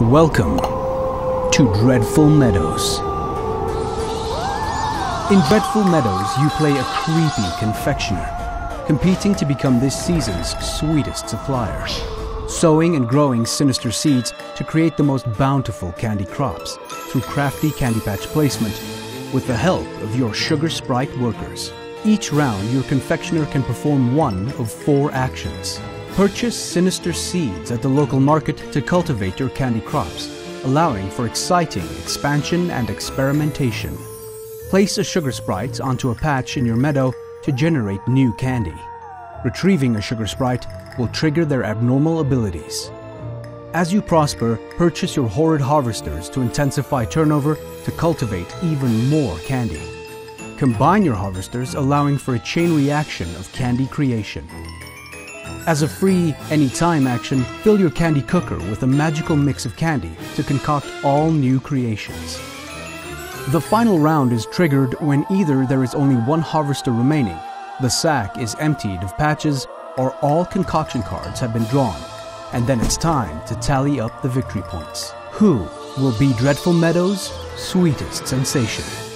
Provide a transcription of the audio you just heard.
Welcome to Dreadful Meadows. In Dreadful Meadows, you play a creepy confectioner, competing to become this season's sweetest supplier, sowing and growing sinister seeds to create the most bountiful candy crops through crafty Candy Patch placement with the help of your Sugar Sprite workers. Each round, your confectioner can perform one of four actions. Purchase sinister seeds at the local market to cultivate your candy crops, allowing for exciting expansion and experimentation. Place a sugar sprite onto a patch in your meadow to generate new candy. Retrieving a sugar sprite will trigger their abnormal abilities. As you prosper, purchase your horrid harvesters to intensify turnover to cultivate even more candy. Combine your harvesters, allowing for a chain reaction of candy creation. As a free, anytime action, fill your candy cooker with a magical mix of candy to concoct all new creations. The final round is triggered when either there is only one harvester remaining, the sack is emptied of patches, or all concoction cards have been drawn, and then it's time to tally up the victory points. Who will be Dreadful Meadows' sweetest sensation?